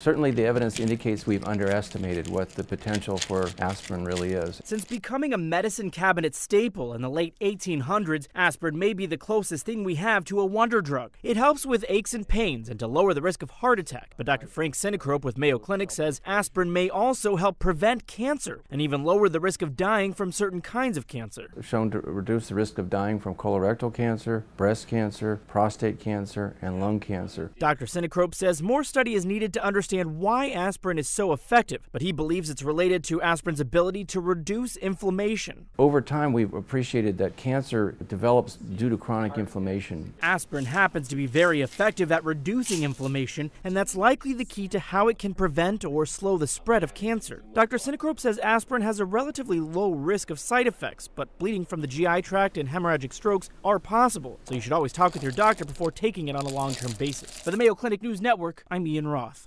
Certainly, the evidence indicates we've underestimated what the potential for aspirin really is. Since becoming a medicine cabinet staple in the late 1800s, aspirin may be the closest thing we have to a wonder drug. It helps with aches and pains and to lower the risk of heart attack. But Dr. Frank Sinicrope with Mayo Clinic says aspirin may also help prevent cancer and even lower the risk of dying from certain kinds of cancer. Shown to reduce the risk of dying from colorectal cancer, breast cancer, prostate cancer, and lung cancer. Dr. Sinicrope says more study is needed to understand understand why aspirin is so effective, but he believes it's related to aspirin's ability to reduce inflammation. Over time, we've appreciated that cancer develops due to chronic inflammation. Aspirin happens to be very effective at reducing inflammation, and that's likely the key to how it can prevent or slow the spread of cancer. Dr. Sinicrope says aspirin has a relatively low risk of side effects, but bleeding from the GI tract and hemorrhagic strokes are possible, so you should always talk with your doctor before taking it on a long term basis. For the Mayo Clinic News Network, I'm Ian Roth.